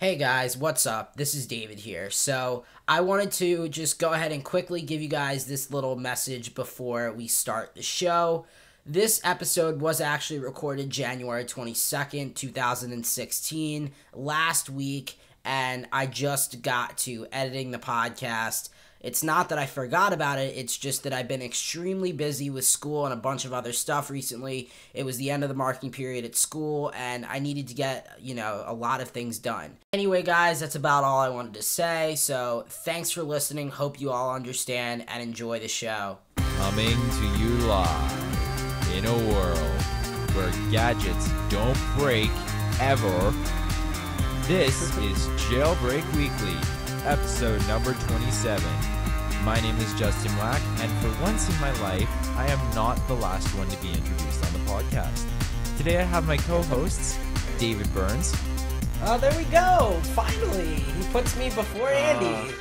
Hey guys, what's up? This is David here. So, I wanted to just go ahead and quickly give you guys this little message before we start the show. This episode was actually recorded January 22nd, 2016, last week, and I just got to editing the podcast it's not that I forgot about it, it's just that I've been extremely busy with school and a bunch of other stuff recently. It was the end of the marking period at school, and I needed to get, you know, a lot of things done. Anyway, guys, that's about all I wanted to say. So thanks for listening. Hope you all understand and enjoy the show. Coming to you live in a world where gadgets don't break ever. This is Jailbreak Weekly episode number 27. My name is Justin Wack, and for once in my life, I am not the last one to be introduced on the podcast. Today I have my co hosts, David Burns. Oh, there we go! Finally! He puts me before uh, Andy.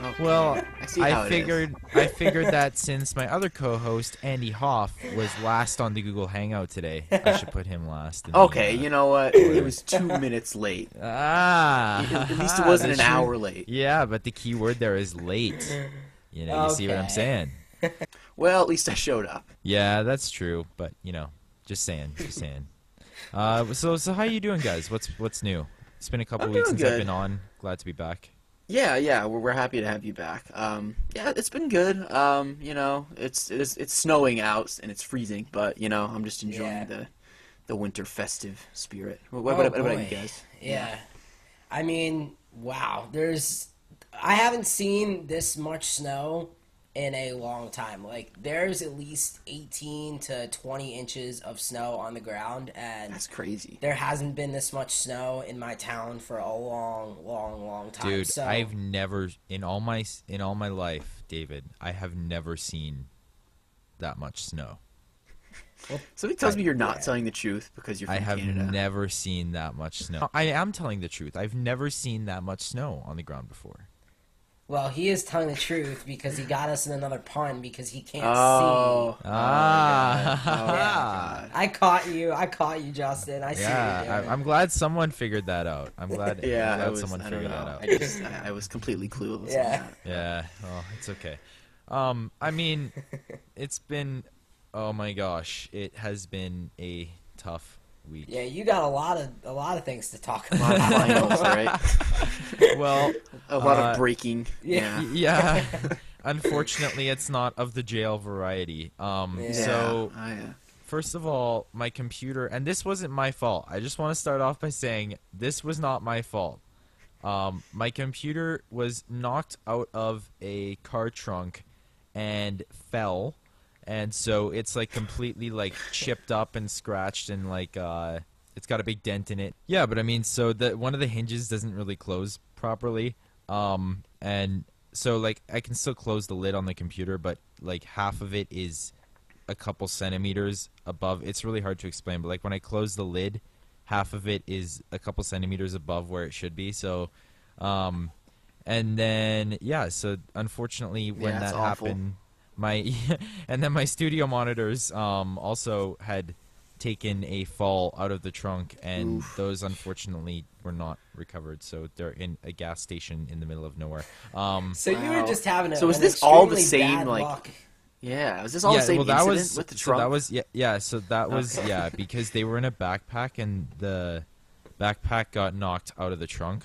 Okay. Well, I, I figured I figured that since my other co-host Andy Hoff was last on the Google Hangout today, I should put him last. Okay, the, uh, you know what? It was two minutes late. Ah, at least it wasn't an hour late. Yeah, but the key word there is late. You know, you okay. see what I'm saying? well, at least I showed up. Yeah, that's true. But you know, just saying, just saying. Uh, so so how you doing, guys? What's what's new? It's been a couple I'm weeks since good. I've been on. Glad to be back. Yeah, yeah, we're, we're happy to have you back. Um, yeah, it's been good. Um, you know, it's it's it's snowing out and it's freezing, but you know, I'm just enjoying yeah. the the winter festive spirit. What, what, oh, what about you guys? Yeah. yeah, I mean, wow. There's I haven't seen this much snow in a long time. Like there's at least 18 to 20 inches of snow on the ground and That's crazy. There hasn't been this much snow in my town for a long long long time. Dude, so, I've never in all my in all my life, David, I have never seen that much snow. Well, Somebody tells I, me you're not yeah. telling the truth because you're. I have Canada. never seen that much snow. I am telling the truth. I've never seen that much snow on the ground before. Well, he is telling the truth because he got us in another pun because he can't oh. see. Ah. Oh, yeah. I caught you. I caught you, Justin. I see. Yeah, I, am glad someone figured that out. I'm glad. yeah, I'm glad was, someone figured that out. I just, I, I was completely clueless. Yeah. Yeah. Oh, it's okay. Um, I mean, it's been. Oh my gosh, it has been a tough week. Yeah, you got a lot of a lot of things to talk about. finals, right? well, a lot uh, of breaking. Yeah. Yeah. Unfortunately, it's not of the jail variety. Um, yeah. so. Oh, yeah. First of all, my computer, and this wasn't my fault. I just want to start off by saying this was not my fault. Um, my computer was knocked out of a car trunk and fell and so it's like completely like chipped up and scratched and like uh it's got a big dent in it. Yeah but i mean so the one of the hinges doesn't really close properly. Um and so like i can still close the lid on the computer but like half of it is a couple centimeters above. It's really hard to explain but like when i close the lid half of it is a couple centimeters above where it should be. So um and then yeah so unfortunately when yeah, that awful. happened my and then my studio monitors um, also had taken a fall out of the trunk and Oof. those unfortunately were not recovered so they're in a gas station in the middle of nowhere um, so wow. you were just having a, so was this all the same like luck. yeah was this all yeah, the same well, that incident was, with the trunk so that was yeah yeah so that was okay. yeah because they were in a backpack and the backpack got knocked out of the trunk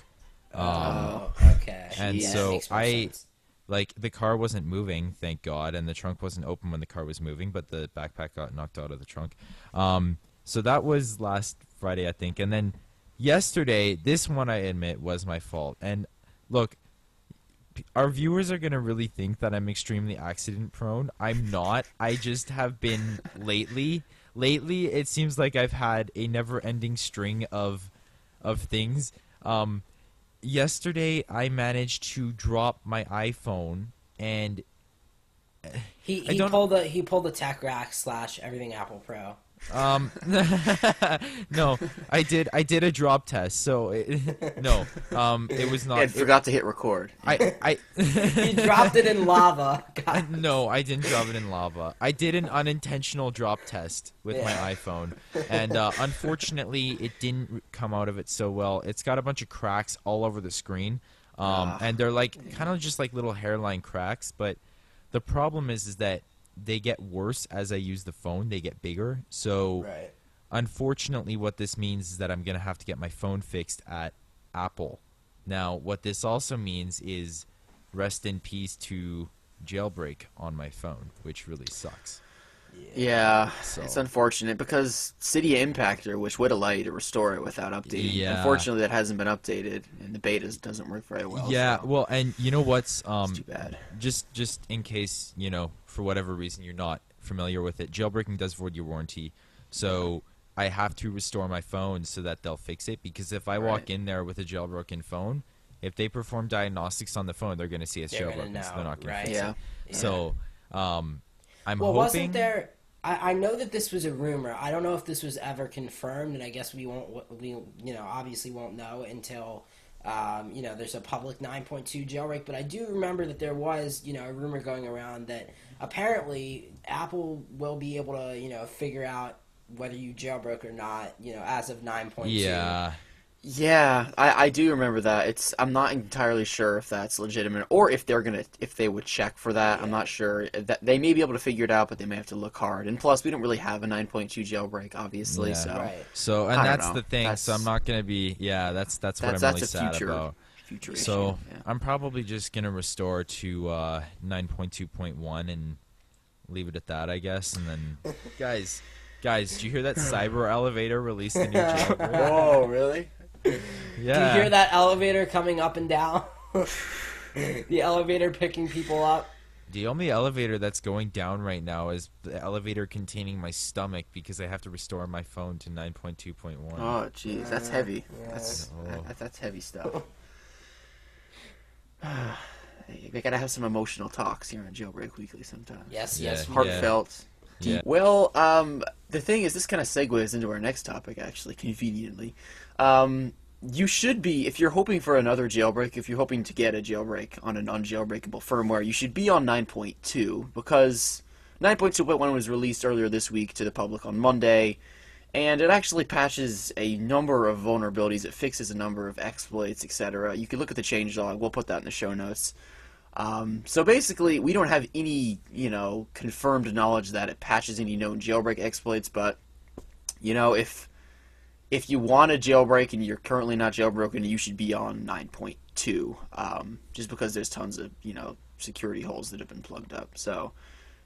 um, oh okay and yeah, so i sense like the car wasn't moving, thank God, and the trunk wasn't open when the car was moving, but the backpack got knocked out of the trunk. Um, so that was last Friday, I think, and then yesterday, this one I admit was my fault. And look, our viewers are gonna really think that I'm extremely accident prone. I'm not. I just have been lately. Lately, it seems like I've had a never-ending string of of things. Um, yesterday I managed to drop my iPhone and he he pulled the he pulled the TechRax slash EverythingApplePro. Um, no, I did. I did a drop test. So it, no, um, it was not. and it- forgot to hit record. I, I, You dropped it in lava. God. no, I didn't drop it in lava. I did an unintentional drop test with my iPhone, and uh, unfortunately, it didn't come out of it so well. It's got a bunch of cracks all over the screen, um, Ah. and they're like kind of just like little hairline cracks. But the problem is, is that they get worse as I use the phone. They get bigger. So Right. unfortunately, what this means is that I'm gonna have to get my phone fixed at Apple. Now, what this also means is rest in peace to jailbreak on my phone, which really sucks. Yeah, So- it's unfortunate because Cydia Impactor, which would allow you to restore it without updating, Yeah. unfortunately that hasn't been updated, and the betas doesn't work very well. yeah, so well, and you know what's um it's too bad. just just in case you know for whatever reason you're not familiar with it, jailbreaking does void your warranty. So I have to restore my phone so that they'll fix it because if I walk in there with a jailbroken phone, if they perform diagnostics on the phone, they're going to see it's jailbroken, so they're not going right. to fix Yeah. it. So, um, I'm Well, hoping. wasn't there? I, I know that this was a rumor. I don't know if this was ever confirmed, and I guess we won't. We you know obviously won't know until um, you know there's a public 9.2 jailbreak. But I do remember that there was you know a rumor going around that apparently Apple will be able to you know figure out whether you jailbroke or not. You know as of 9.2. Yeah, Yeah, I, I do remember that. It's I'm not entirely sure if that's legitimate or if they're gonna if they would check for that. I'm not sure that they may be able to figure it out, but they may have to look hard. And plus, we don't really have a 9.2 jailbreak, obviously. Yeah. So Right. So, and don't that's know. the thing. So I'm not going to be. Yeah, that's that's what that's I'm that's really a sad future about. future So. Yeah. I'm probably just gonna restore to uh, 9.2.1 and leave it at that, I guess. And then, guys, guys, did you hear that Cyber Elevator released a new jailbreak? Whoa, really? Yeah. Do you hear that elevator coming up and down? the elevator picking people up. The only elevator that's going down right now is the elevator containing my stomach because I have to restore my phone to 9.2.1. Oh, jeez, that's heavy. Yeah. That's Oh. that, that's heavy stuff. we gotta have some emotional talks here on Jailbreak Weekly sometimes. Yes, Yeah. yes. we- Heartfelt. Yeah. Well, um, the thing is, this kind of segues into our next topic, actually, conveniently. Um, you should be, if you're hoping for another jailbreak, if you're hoping to get a jailbreak on an unjailbreakable firmware, you should be on 9.2 because 9.2.1 was released earlier this week to the public on Monday, and it actually patches a number of vulnerabilities. It fixes a number of exploits, etc. You can look at the changelog. We'll put that in the show notes. Um, so basically, we don't have any, you know, confirmed knowledge that it patches any known jailbreak exploits. But, you know, if if you want a jailbreak and you're currently not jailbroken, you should be on 9.2. Um, just because there's tons of, you know, security holes that have been plugged up. So,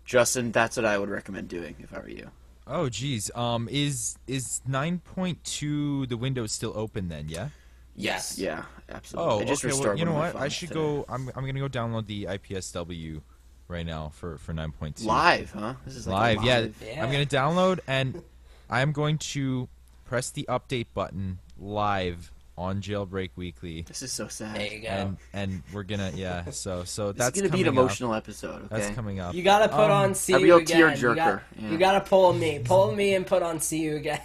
Justin, that's what I would recommend doing if I were you. Oh, geez. Um, is is 9.2 the Windows still open then? Yeah. Yes. Yeah, absolutely. Oh, I just okay. Well, restored you know what? I should today. go. I'm I'm gonna go download the IPSW right now for for 9.2 live, huh? This is like a live. Yeah, Yeah. I'm gonna download and I'm going to press the update button live on Jailbreak Weekly, This is so sad. There you go. and and we're gonna yeah. So so This that's is gonna be an coming up. emotional episode. Okay. That's coming up. You gotta put Um, on see a you real again. You, got, tearjerker, yeah. you gotta pull me, pull me, and put on see you again.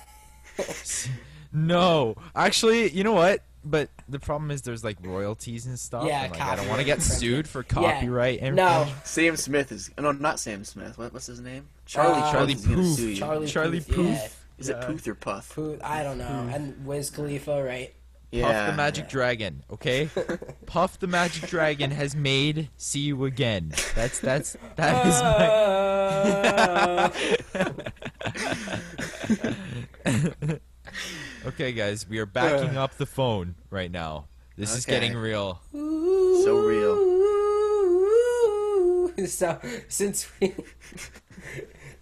No, actually, you know what? But the problem is there's like royalties and stuff. Yeah, and, like, I don't want to get sued for copyright. Yeah. copyright. No. Sam Smith is no, not Sam Smith. What, what's his name? Charlie. Uh, Charlie Charlie Puth. Puth. Charlie, Charlie Puth, Puth. Yeah. Is it Yeah. Puth or Puff? Puth, I don't know. And Wiz Khalifa, right? Yeah. Puff the Magic Dragon, okay? Puff the Magic Dragon has made "See You Again." That's that's that is uh. my. okay, guys, we are backing up the phone right now. This is getting real. So real. So since we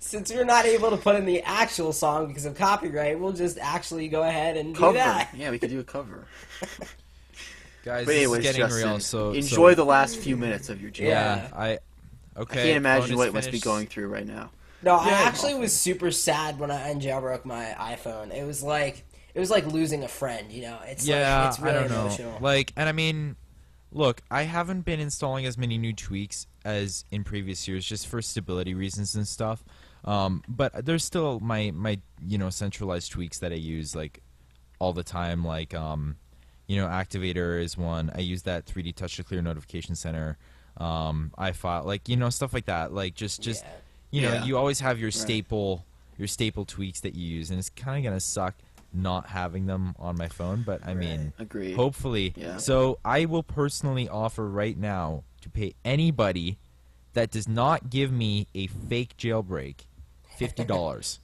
since we're not able to put in the actual song because of copyright, we'll just actually go ahead and do that. Yeah, we could do a cover. Guys, But anyways, getting Justin, real. So enjoy so, the last few minutes of your journey. Yeah, I. Okay. I can't imagine what it must be going through right now. No, I Yeah. actually was super sad when I jailbroke my iPhone. It was like it was like losing a friend. You know, it's yeah, like, it's really I don't emotional. know. Like, and I mean, look, I haven't been installing as many new tweaks as in previous years, just for stability reasons and stuff. Um, but there's still my my you know centralized tweaks that I use like all the time. Like um, you know, Activator is one. I use that 3D Touch to Clear notification center. Um, iFile like you know stuff like that. Like just just Yeah. you know Yeah. you always have your staple your staple tweaks that you use, and it's kind of gonna suck not having them on my phone. But I mean, Agreed. hopefully. Yeah. So I will personally offer right now to pay anybody that does not give me a fake jailbreak fifty dollars.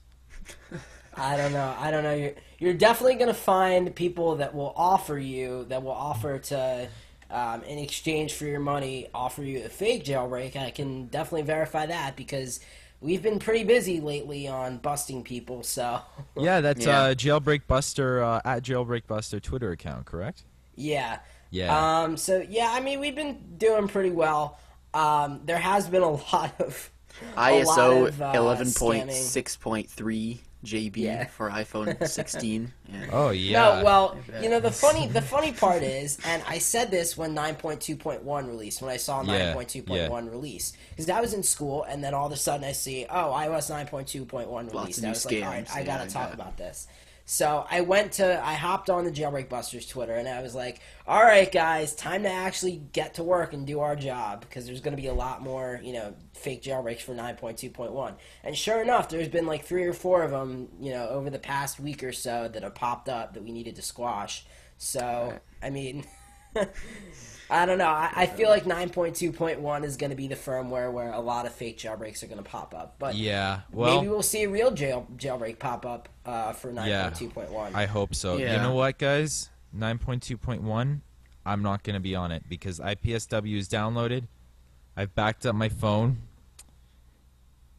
I don't know. I don't know. You're you're definitely gonna find people that will offer you that will offer to. Um, in exchange for your money, offer you a fake jailbreak. I can definitely verify that because we've been pretty busy lately on busting people. So, yeah, that's Yeah. uh, jailbreak buster uh, at jailbreak buster Twitter account, correct? yeah. Yeah. Um, so yeah, I mean, we've been doing pretty well. Um, there has been a lot of a lot ISO of, uh, eleven point six point three JB Yeah. for iPhone 16. Yeah. oh yeah. No, well, you know the funny the funny part is, and I said this when 9.2.1 released, when I saw Yeah, 9.2.1 release, because I was in school, and then all of a sudden I see, oh, iOS 9.2.1 released. of and I new was like, all right, I gotta yeah, talk bet. about this. So I went to, I hopped on the Jailbreak Busters Twitter, and I was like, all right, guys, time to actually get to work and do our job, because there's going to be a lot more, you know, fake jailbreaks for 9.2.1. And sure enough, there's been like three or four of them, you know, over the past week or so that have popped up that we needed to squash. So, Right. I mean, I don't know. I, I feel like 9.2.1 is going to be the firmware where a lot of fake jailbreaks are going to pop up. But yeah. Well, maybe we'll see a real jail jailbreak pop up uh, for Yeah. 9.2.1. I hope so. You know what, guys? 9.2.1, I'm not going to be on it because IPSW is downloaded. I've backed up my phone.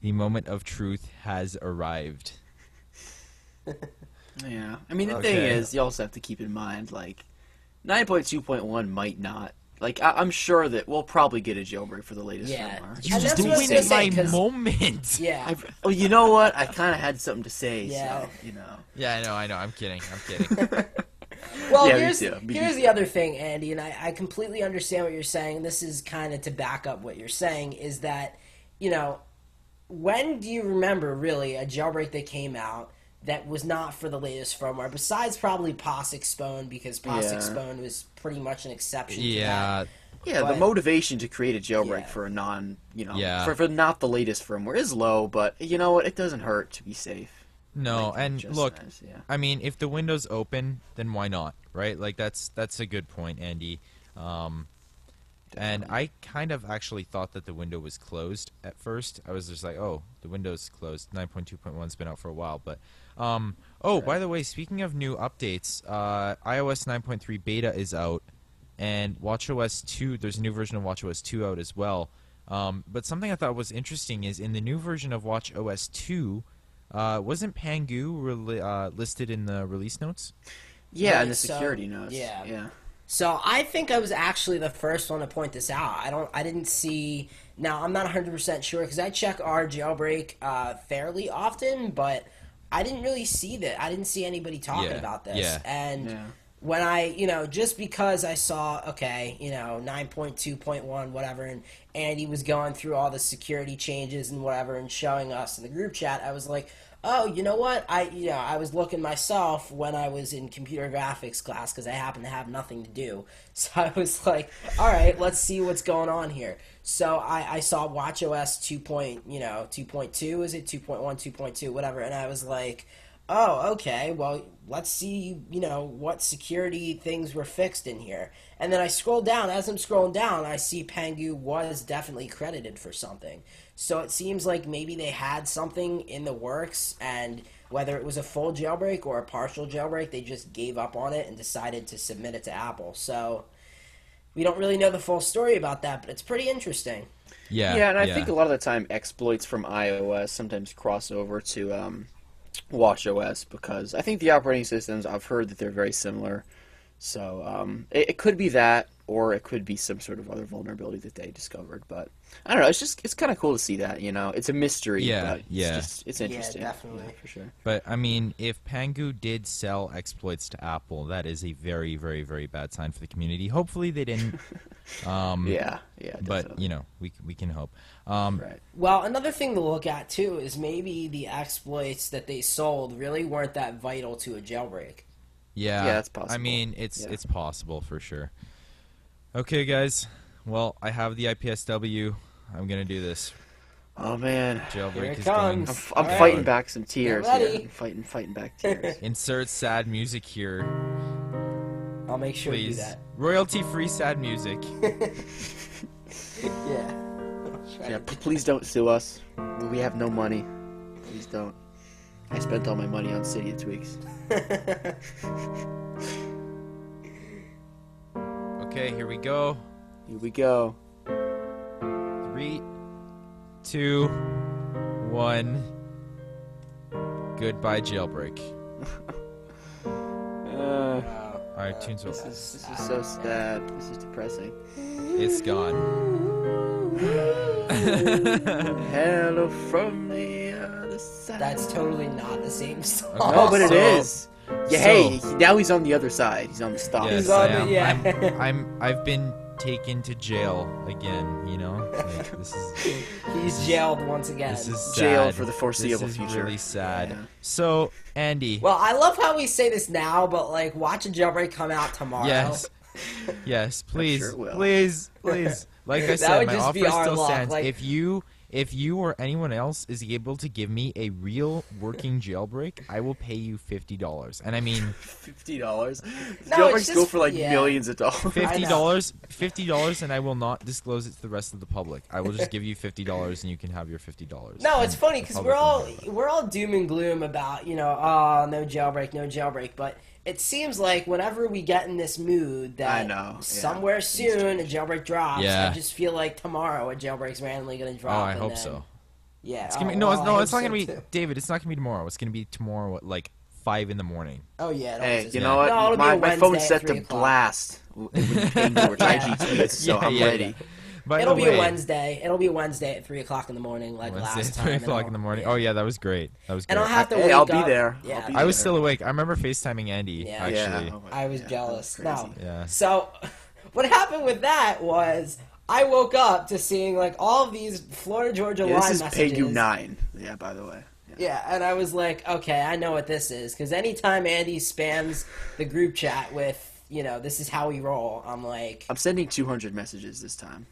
The moment of truth has arrived. Yeah. I mean, the Okay. thing is, you also have to keep in mind, like, 9.2.1 might not. Like, I- I'm sure that we'll probably get a jailbreak for the latest Yeah. firmware. You just that's what I was ruined gonna say, moment. yeah. I've, oh, you know what? I kind of had something to say, Yeah. so, you know. Yeah, I know, I know. I'm kidding. I'm kidding. Well, Yeah, here's too. Me here's too. the other thing, Andy, and I, I completely understand what you're saying. This is kind of to back up what you're saying is that, you know, when do you remember really a jailbreak that came out that was not for the latest firmware? Besides probably p0sixspwn because POSIX Yeah. Spone was pretty much an exception. to yeah, Yeah, But- the motivation to create a jailbreak Yeah. for a non, you know, Yeah. for, for not the latest firmware is low, but you know what? It doesn't hurt to be safe. no, Like, and look, as- yeah. I mean, if the window's open, then why not, right? Like that's that's a good point, Andy. Um, and I kind of actually thought that the window was closed at first. I was just like, oh, the window's closed. 9.2.1's been out for a while, but um, oh, by the way, speaking of new updates, uh, iOS 9.3 beta is out, and WatchOS 2. There's a new version of WatchOS 2 out as well. Um, but something I thought was interesting is in the new version of WatchOS 2, uh, wasn't Pangu reli- uh, listed in the release notes? Yeah, Right, and the so- security notes. yeah. Yeah. So I think I was actually the first one to point this out. I don't. I didn't see. Now I'm not 100 percent sure because I check r/jailbreak uh, fairly often, but I didn't really see that. I didn't see anybody talking Yeah, about this. yeah. And Yeah. when I, you know, just because I saw, okay, you know, 9.2.1, whatever, and Andy was going through all the security changes and whatever and showing us in the group chat, I was like, oh, you know what? I, you know, I was looking myself when I was in computer graphics class because I happened to have nothing to do. So I was like, all right, let's see what's going on here. So I, I saw WatchOS 2. Point, you know, 2.2, is it 2.1, 2.2, whatever, and I was like, oh, okay, well, let's see, you know, what security things were fixed in here. And then I scroll down. As I'm scrolling down, I see Pangu was definitely credited for something. So it seems like maybe they had something in the works, and whether it was a full jailbreak or a partial jailbreak, they just gave up on it and decided to submit it to Apple. So we don't really know the full story about that, but it's pretty interesting. Yeah. Yeah, and I think a lot of the time exploits from iOS sometimes cross over to um, WatchOS because I think the operating systems I've heard that they're very similar. So um, it, it could be that, or it could be some sort of other vulnerability that they discovered. But I don't know. It's just it's kind of cool to see that. You know, it's a mystery. Yeah, but yeah. It's, just, it's Yeah, interesting. definitely. Yeah, for sure. But I mean, if Pangu did sell exploits to Apple, that is a very, very, very bad sign for the community. Hopefully, they didn't. Um, Yeah, yeah. But definitely. you know, we we can hope. Um, right. Well, another thing to look at too is maybe the exploits that they sold really weren't that vital to a jailbreak. Yeah, Yeah, it's I mean, it's Yeah. it's possible for sure. Okay, guys. Well, I have the IPSW. I'm gonna do this. Oh man, Jailbreak Here it is going. comes. I'm, f- I'm All right. fighting back some tears. Here. I'm fighting, fighting back tears. Insert sad music here, I'll make sure please. to do that. Royalty-free sad music. Yeah. yeah, please don't sue us. We have no money. Please don't. I spent all my money on City of Tweaks. Okay, here we go. Here we go. Three, two, one. Goodbye, jailbreak. Uh, All right, tunes this will. is this is so sad. This is depressing. It's gone. Hello from the other side. That's totally not the same song. no, but it So- is. Yeah, so- hey, he- now he's on the other side. He's on the stop. Yes, He's I am. the- yeah. I'm, I'm. I've been taken to jail again. You know, like, this is He's jailed once again. this is Jail sad. for the foreseeable this is future. Really sad. Yeah. So, Andy. Well, I love how we say this now, but like, watch a jailbreak come out tomorrow. Yes. Yes, please, sure please, please. Like I said, my offer still luck, stands. like- If you, if you or anyone else is able to give me a real working jailbreak, I will pay you fifty dollars. And I mean, Fifty dollars. No, Jailbreaks it's go for like yeah. millions of dollars. Fifty dollars, fifty dollars, and I will not disclose it to the rest of the public. I will just give you fifty dollars, and you can have your fifty dollars. No, it's funny because we're all we're all doom and gloom about you know oh no jailbreak no jailbreak, but it seems like whenever we get in this mood that I know, yeah. somewhere Things soon a jailbreak drops. Yeah. I just feel like tomorrow a jailbreak's randomly going to Oh, drop. I and hope then- so. Yeah. It's gonna be, oh, no, well, it's, no, it's not so, gonna be too. David. It's not gonna be tomorrow. It's gonna be tomorrow at like five in the morning. Oh yeah. Hey, you know what? No, my, my phone's set to o'clock. blast when you ping me or Yeah. IG tweets, so Yeah, I'm yeah, ready. Yeah. By It'll be way, a Wednesday. It'll be a Wednesday at three o'clock in the morning, like Wednesday, last time. three and o'clock in the morning. yeah. Oh yeah, that was great. That was great. And I'll have to Hey, wake I'll be up- there. I'll Yeah. be I was there. still awake. I remember FaceTiming Andy. Yeah. Actually, Yeah. Oh I was yeah, jealous. that No. crazy. yeah. So, what happened with that was I woke up to seeing like all of these Florida Georgia Yeah, line this is messages. Pangu nine. Yeah, by the way. Yeah. Yeah, and I was like, okay, I know what this is because anytime Andy spams the group chat with, you know, this is how we roll, I'm like, I'm sending 200 messages this time.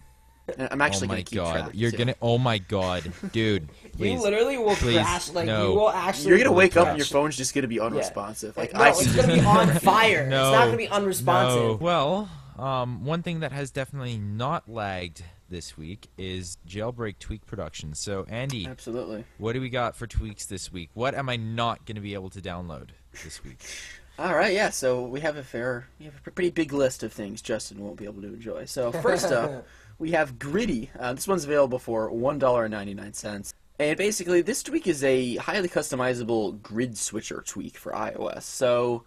And I'm actually oh my gonna keep god, track. you're too. gonna. Oh my god, dude, please. you literally will Please, crash. Like no. you will actually. You're gonna wake up and your phone's just gonna be unresponsive. Like no, I it's gonna be on fire. No. It's not gonna be unresponsive. No. Well, um, one thing that has definitely not lagged this week is jailbreak tweak production. So, Andy, Absolutely. what do we got for tweaks this week? What am I not going to be able to download this week? All right, yeah. So we have a fair, we have a pretty big list of things Justin won't be able to enjoy. So first up, we have Griddy. Uh, this one's available for one dollar and ninety nine cents. And basically, this tweak is a highly customizable grid switcher tweak for iOS. So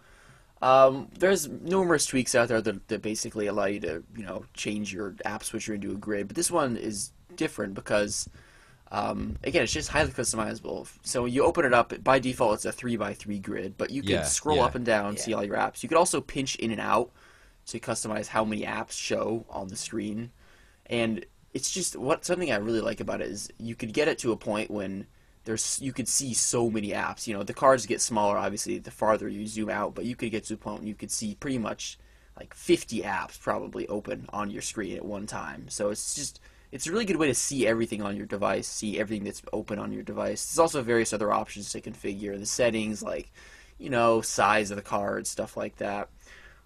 um, there's numerous tweaks out there that, that basically allow you to, you know, change your app switcher into a grid. But this one is different because um, again, it's just highly customizable. So you open it up by default, it's a three by three grid, but you can Yeah, scroll yeah. up and down, Yeah. see all your apps. You could also pinch in and out to customize how many apps show on the screen. And it's just what something I really like about it is you could get it to a point when there's you could see so many apps. You know, the cards get smaller obviously the farther you zoom out, but you could get to a point when you could see pretty much like 50 apps probably open on your screen at one time. So it's just it's a really good way to see everything on your device, see everything that's open on your device. There's also various other options to configure the settings, like you know size of the card, stuff like that.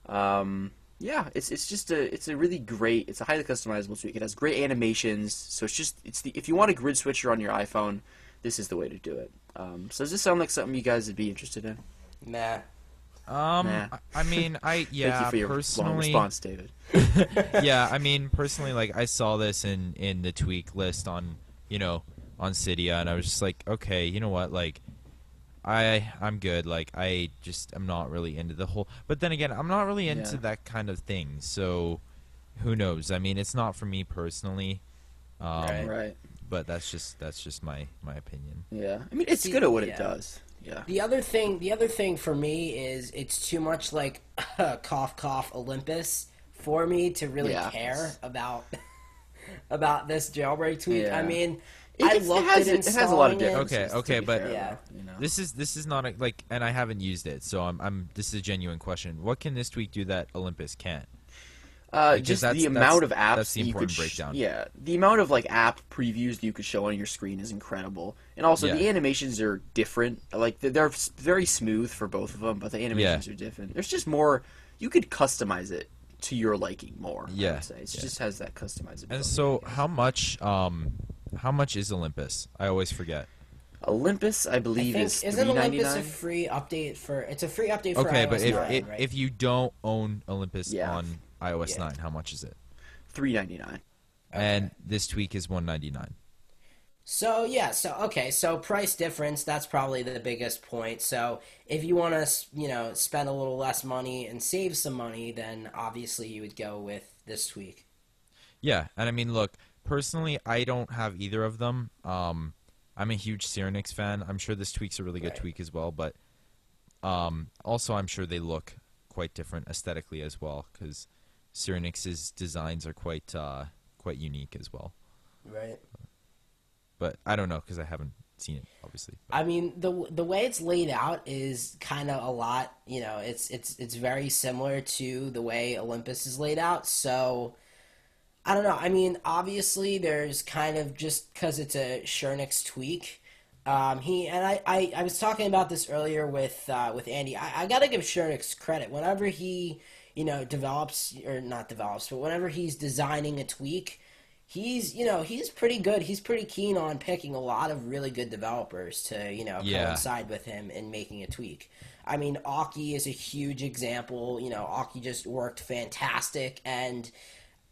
Um, yeah, it's it's just a it's a really great. It's a highly customizable tweak. It has great animations, so it's just it's the if you want a grid switcher on your iPhone, this is the way to do it. Um, so does this sound like something you guys would be interested in? Nah. Um, Nah. I- I mean, I yeah, Thank you for your long response, David. yeah, I mean, personally, like I saw this in in the tweak list on you know on Cydia, and I was just like, okay, you know what, like. I I'm good. Like I just I'm not really into the whole. But then again, I'm not really into Yeah. that kind of thing. So who knows? I mean, it's not for me personally. Um, Right. Right. But that's just that's just my my opinion. Yeah. I mean, it's See, good at what yeah. it does. Yeah. The other thing, the other thing for me is it's too much like cough cough Olympus for me to really Yeah. care about about this jailbreak tweak. Yeah. I mean, It, I gets- it has it, it has a lot of installing it. differences. Okay, okay, but- fair, Yeah. you know. This is this is not a, like, and I haven't used it, so I'm I'm. This is a genuine question. What can this tweak do that Olympus can't? Uh, just the amount of apps that's the that you important could sh- breakdown. yeah, the amount of like app previews that you could show on your screen is incredible, and also the animations are different. Like they're- they're very smooth for both of them, but the animations are different. There's just more. You could customize it to your liking more. I Yeah, would say. it yeah. just has that customizability. And so, how much um, how much is Olympus? I always forget. Olympus, I I believe, think is isn't Olympus a free update for? It's a free update for Okay, iOS but if 9, if, right? if you don't own Olympus Yeah. on iOS Yeah. 9, how much is it? Three ninety nine. And this tweak is 199. So yeah, so okay, so price difference that's probably the biggest point. So if you want to, you know, spend a little less money and save some money, then obviously you would go with this tweak. Yeah, and I mean, look, personally, I don't have either of them. Um, I'm a huge Surenix fan. I'm sure this tweak's a really good Right. tweak as well, but um, also I'm sure they look quite different aesthetically as well because Surenix's designs are quite uh, quite unique as well. Right. But I don't know because I haven't seen it, obviously. I mean, the the way it's laid out is kind of a lot. You know, it's it's it's very similar to the way Olympus is laid out. So, I don't know. I mean, obviously, there's kind of just because it's a Surenix tweak. Um, he and I, I, I was talking about this earlier with uh, with Andy. I, I gotta give Surenix credit. Whenever he, you know, develops or not develops, but whenever he's designing a tweak, he's you know he's pretty good. He's pretty keen on picking a lot of really good developers to you know Yeah. coincide with him in making a tweak. I mean, Aki is a huge example. You know, Aki just worked fantastic, and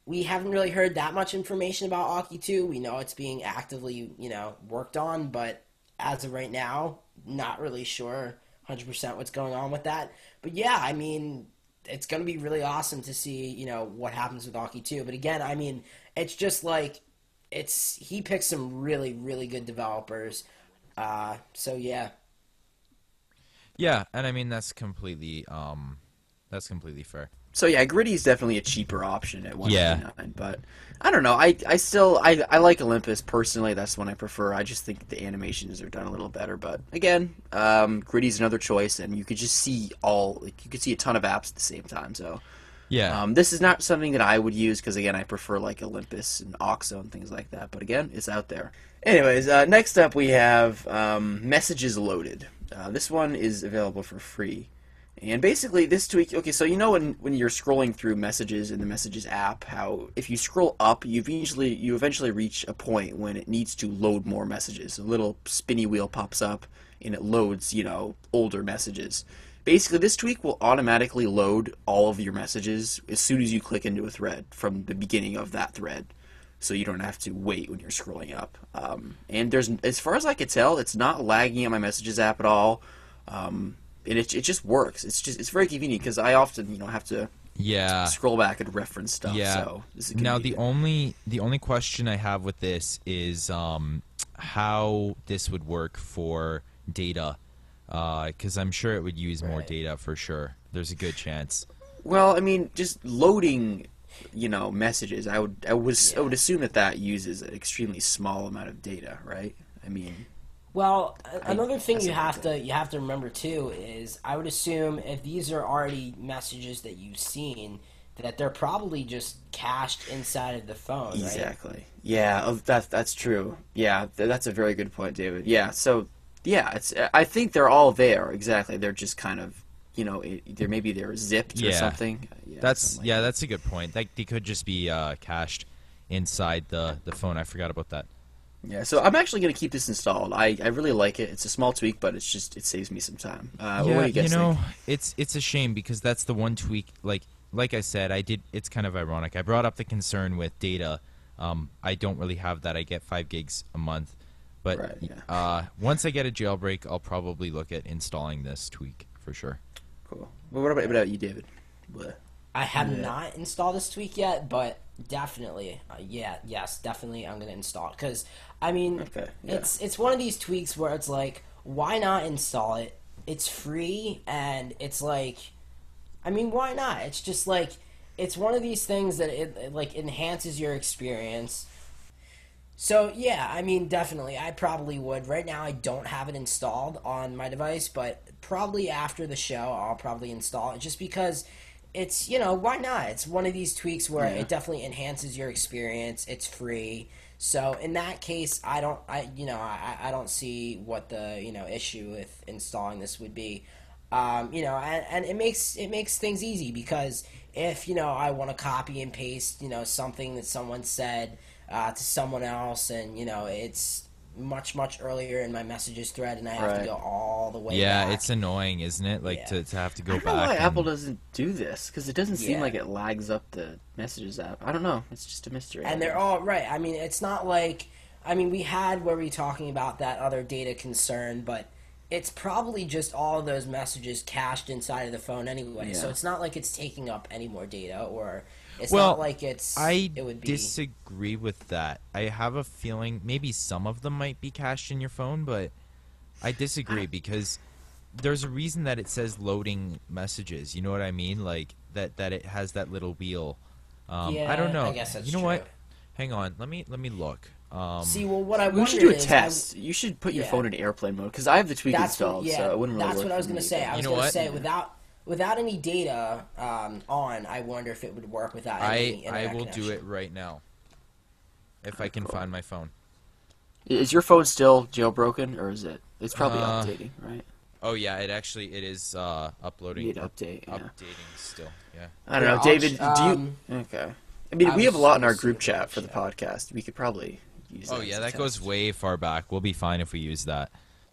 we haven't really heard that much information about Aki 2. We know it's being actively you know worked on, but as of right now, not really sure 100% what's going on with that. But yeah, I mean, it's going to be really awesome to see, you know, what happens with Aki 2. But again, I mean, it's just like it's he picks some really really good developers. Uh, so yeah. Yeah, and I mean that's completely um, that's completely fair. So yeah, Griddy is definitely a cheaper option at one Yeah. But I don't know. I I still I I like Olympus personally. That's the one I prefer. I just think the animations are done a little better. But again, um, is another choice, and you could just see all like you could see a ton of apps at the same time. So Yeah, um, this is not something that I would use because again, I prefer like Olympus and Auxo and things like that. But again, it's out there. Anyways, uh, next up we have um, messages loaded. Uh, this one is available for free. And basically, this tweak. Okay, so you know when when you're scrolling through messages in the Messages app, how if you scroll up, you eventually you eventually reach a point when it needs to load more messages. A little spinny wheel pops up, and it loads you know older messages. Basically, this tweak will automatically load all of your messages as soon as you click into a thread from the beginning of that thread, so you don't have to wait when you're scrolling up. Um, and there's, as far as I could tell, it's not lagging on my Messages app at all. Um, and it, it just works. It's just it's very convenient because I often you know have to yeah. scroll back and reference stuff. Yeah. So this is Now the only the only question I have with this is um, how this would work for data, because I'm sure it would use more data for sure. There's a good chance. well, I mean, just loading, you know, messages. I would I was I would assume that that uses an extremely small amount of data, right? I mean, Well, a- another thing you have to you have to remember too is I would assume if these are already messages that you've seen that they're probably just cached inside of the phone, right? Exactly. Yeah, oh, that that's true. Yeah, th- that's a very good point, David. Yeah. So, yeah, it's. I think they're all there. Exactly. They're just kind of, you know, it, they're maybe they're zipped or something. Yeah, That's something like yeah, that. that's a good point. Like they could just be uh, cached inside the the phone. I forgot about that. Yeah. So I'm actually gonna keep this installed. I, I really like it. It's a small tweak, but it's just it saves me some time. Uh, what yeah, do you guys know, think? it's it's a shame because that's the one tweak. Like like I said, I did. It's kind of ironic. I brought up the concern with data. Um, I don't really have that. I get five gigs a month. But Right, yeah. uh, once I get a jailbreak, I'll probably look at installing this tweak for sure. Cool. Well, what about, what about you, David? What? I have Yeah. not installed this tweak yet, but definitely, uh, yeah, yes, definitely, I'm gonna install it because I mean, Okay, yeah. it's it's one of these tweaks where it's like, why not install it? It's free and it's like, I mean, why not? It's just like, it's one of these things that it, it like enhances your experience. So yeah, I mean, definitely, I probably would. Right now, I don't have it installed on my device, but probably after the show, I'll probably install it just because it's you know why not? It's one of these tweaks where Yeah. it definitely enhances your experience. It's free, so in that case, I don't, I you know, I, I don't see what the you know issue with installing this would be. Um, you know, and, and it makes it makes things easy because if you know I want to copy and paste you know something that someone said uh, to someone else, and you know it's much much earlier in my messages thread, and I have Right. to go all the way. yeah, back. it's annoying, isn't it? Like Yeah. to, to have to go. I go don't know back. why and- Apple doesn't do this because it doesn't seem like it lags up the messages app. I don't know. It's just a mystery. and they're all right. I mean, it's not like I mean we had where we talking about that other data concern, but it's probably just all those messages cached inside of the phone anyway. So it's not like it's taking up any more data, or it's Well, not like it's I it would be disagree with that. I have a feeling maybe some of them might be cached in your phone, but I disagree because there's a reason that it says loading messages. You know what I mean? Like that that it has that little wheel. Um, I don't know. I guess that's you know true. what? Hang on. Let me let me look. Um, See, well, what I we should do a is I- test. you should put your yeah. phone in airplane mode because I have the tweak that's installed, what, yeah, so it wouldn't really that's work what I was gonna me, say. I was You know gonna what? say without without any data um, on, I wonder if it would work without any I I internet will do it right now. If I can find my phone. Is your phone still jailbroken, or is it? It's probably Uh, updating, right? Oh yeah, it actually it is uh, uploading. Need up- update. Yeah. updating still. Yeah. I don't Yeah, know, I'll David. ch- do um, you? Okay. I mean, I we have a lot in our group chat for the check. podcast. We could probably use. Oh yeah, as a that goes way far back. We'll be fine if we use that,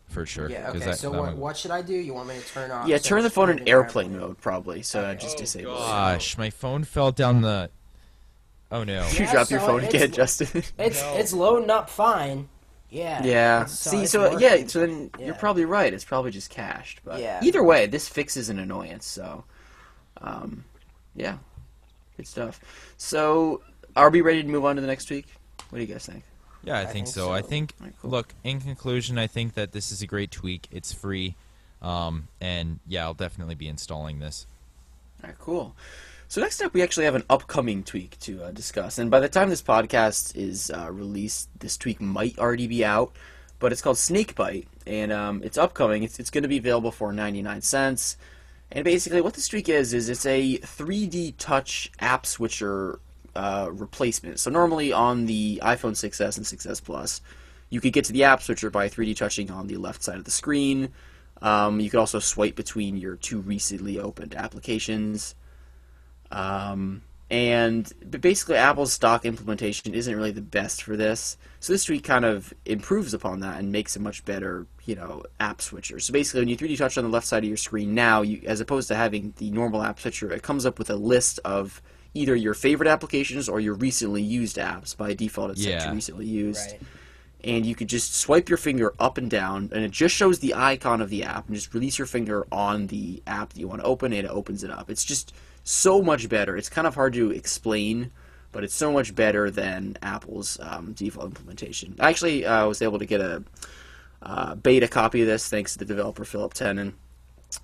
for sure. Yeah. Okay. that- so that what, one- what should I do? You want me to turn on? Yeah, so turn the phone in airplane mode, probably. So Okay. I just Oh, disable it. Gosh, my phone fell down the. Oh no. You Yeah, drop your phone it's- again, Justin. It's No. it's loading up fine. Yeah. yeah. It's- See, so working. yeah, so then you're probably right. It's probably just cached. But Yeah. either way, this fixes an annoyance. So, um, yeah, good stuff. So, are we ready to move on to the next week? What do you guys think? Yeah, I, I think, think so. I think. Cool. Look, in conclusion, I think that this is a great tweak. It's free, um, and yeah, I'll definitely be installing this. All right, cool. So next up, we actually have an upcoming tweak to uh, discuss, and by the time this podcast is uh, released, this tweak might already be out. But it's called Snakebite, and um, it's upcoming. It's, it's going to be available for 99 cents. And basically, what this tweak is is it's a 3D touch app switcher uh, replacement. So normally on the iPhone 6s and 6s Plus, you could get to the app switcher by 3D touching on the left side of the screen. Um, you could also swipe between your two recently opened applications. Um, and basically, Apple's stock implementation isn't really the best for this. So this tweak kind of improves upon that and makes a much better, you know, app switcher. So basically, when you 3D touch on the left side of your screen now, you, as opposed to having the normal app switcher, it comes up with a list of either your favorite applications or your recently used apps. By default, it's set Yeah. to recently used Right. and you could just swipe your finger up and down, and it just shows the icon of the app, and just release your finger on the app that you want to open, and it opens it up. It's just so much better. It's kind of hard to explain, but it's so much better than Apple's um, default implementation. I actually uh, was able to get a uh, beta copy of this thanks to the developer Phillip Tennen.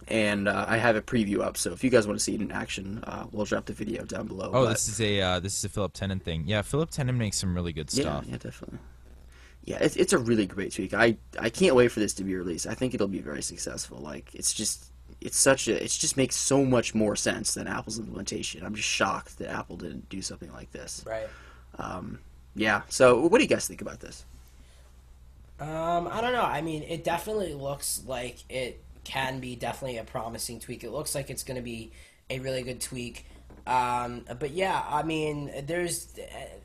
And uh, I have a preview up, so if you guys want to see it in action, uh, we'll drop the video down below. Oh, But- this is a uh, this is a Phillip Tennen thing. Yeah, Phillip Tennen makes some really good stuff. Yeah, yeah, definitely. Yeah, it's, it's a really great tweak. I I can't wait for this to be released. I think it'll be very successful. Like it's just it's such a it just makes so much more sense than Apple's implementation. I'm just shocked that Apple didn't do something like this. Right. Um, yeah. So what do you guys think about this? Um, I don't know. I mean, it definitely looks like it can be definitely a promising tweak. It looks like it's going to be a really good tweak. Um, but yeah, I mean, there's